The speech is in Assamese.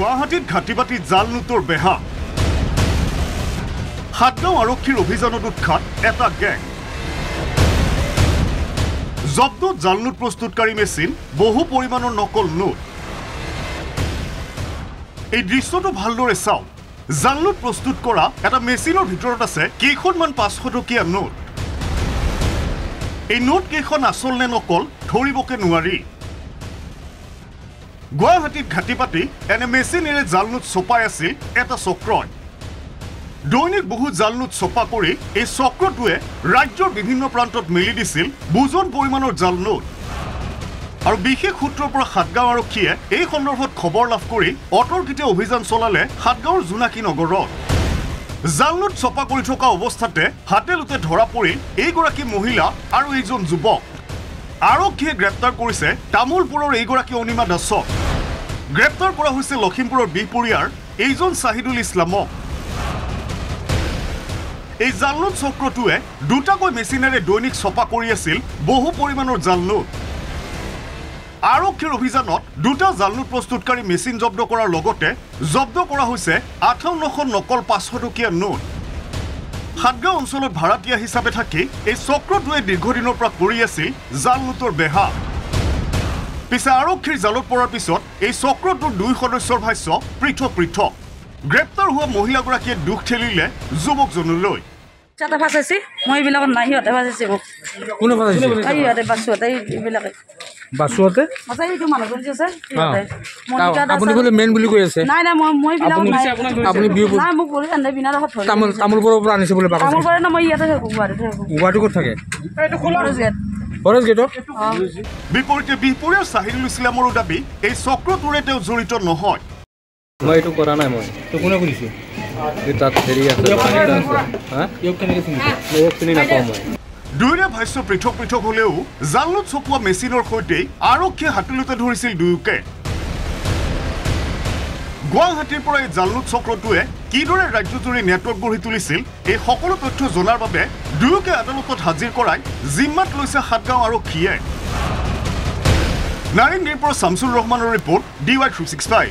গুৱাহাটীত ঘাটি বাতিত জাল নোটৰ বেহা। সাতগাঁও আৰক্ষীৰ অভিযানত উৎখাত এটা গেং। জব্দত জাল নোট প্ৰস্তুতকাৰী মেচিন বহু পৰিমাণৰ নকল নোট। এই দৃশ্যটো ভালদৰে চাওক। জাল নোট প্ৰস্তুত কৰা এটা মেচিনৰ ভিতৰত আছে কেইখনমান পাঁচশ টকীয়া নোট। এই নোট কেইখন আচল নে নকল ধৰিবকে নোৱাৰি। গুৱাহাটীত ঘাটি পাতি এনে মেচিনেৰে জাল নোট চপাই আছিল এটা চক্ৰই। দৈনিক বহু জাল নোট চপা কৰি এই চক্ৰটোৱে ৰাজ্যৰ বিভিন্ন প্ৰান্তত মেলি দিছিল বুজন পৰিমাণৰ জাল নোট আৰু বিশেষ সূত্ৰৰ পৰা সাতগাঁও আৰক্ষীয়ে এই সন্দৰ্ভত খবৰ লাভ কৰি অতৰ্কিতে অভিযান চলালে সাতগাঁৱৰ জোনাকী নগৰত। জাল নোট চপা কৰি থকা অৱস্থাতে হাতে লোতে ধৰা পৰিল এইগৰাকী মহিলা আৰু এইজন যুৱক। আৰক্ষীয়ে গ্ৰেপ্তাৰ কৰিছে তামোলপুৰৰ এইগৰাকী অনিমা দাসক গ্ৰেপ্তাৰ কৰা হৈছে লখিমপুৰৰ বিহপুৰীয়াৰ এইজন চাহিদুল ইছলামক। এই জাল নোট চক্ৰটোৱে দুটাকৈ মেচিনেৰে দৈনিক ছপা কৰি আছিল বহু পৰিমাণৰ জাল নোট আৰক্ষীৰ অভিযানত দুটা জাল নোট প্ৰস্তুতকাৰী মেচিন জব্দ কৰাৰ লগতে জব্দ কৰা হৈছে আঠাৱন্নখন নকল পাঁচশ টকীয়া নোট। সাতগাঁও অঞ্চলত ভাড়াতীয়া হিচাপে থাকি এই চক্ৰটোৱে দীৰ্ঘদিনৰ পৰা কৰি আছিল জাল নোটৰ বেহা। পিছে আৰক্ষীৰ জালত পৰাৰ পিছত এই চক্ৰটোৰ দুই সদস্যৰ ভাষ্য পৃথক পৃথক। গ্ৰেপ্তাৰ হোৱা মহিলাগৰাকীয়ে দুখ ঠেলিলে যুৱকজনলৈ। তাতে ফাঁচাইছে মই এইবিলাকত নাই সিহঁতে ফাঁচাইছে মোক। কোনে ফাঁচাইছে এই সিহঁতে বাচুহঁতে এইবিলাকে। বাছুৱাতে সঁচাই এইটো মানুহজন যে আছে সিহঁতে। মনিকা দাস আপুনি আৰু- বোলে মেইন বুলি কৈ আছে? নাই নাই মই মই এইবিলাকত আপুনি- নাই। আপুনি বিহু- নাই মোক বলি এনে বিনা দোষত ধৰি তামোল তামোলপুৰৰ পৰা আনিছে বোলে বাকচ তামোল কৰে না মই ইয়াতে থাকোঁ গুৱাহাটীতে থাকোঁ। গুৱাহাটী ক'ত থাকে? Forest gate. ফৰেষ্ট গেটত অঁ। বিপৰীতে বিহপুৰীয়াৰ চাহিদুল ইছলামৰো দাবী এই চক্ৰটোৰে তেওঁ জড়িত নহয়। মই এইটো কৰা নাই মই। তো কোনে কৰিছে এই তাত হেৰি আছে চিনি নাপাওঁ মই। দুয়োৰে ভাষ্য পৃথক পৃথক হলেও জালত চপোৱা মেচিনৰ সৈতেই আৰক্ষীয়ে হাতলোতে ধৰিছিল দুয়োকে। গুৱাহাটীৰ পৰা এই জালনোট চক্ৰটোৱে কিদৰে ৰাজ্যজুৰি নেটৱৰ্ক গঢ়ি তুলিছিল এই সকলো তথ্য জনাৰ বাবে দুয়োকে আদালতত হাজিৰ কৰাই জিম্মাত লৈছে সাতগাঁও আৰক্ষীয়ে। নাৰেংগীৰ পৰা শামছুল ৰহমানৰ report D Y three six five.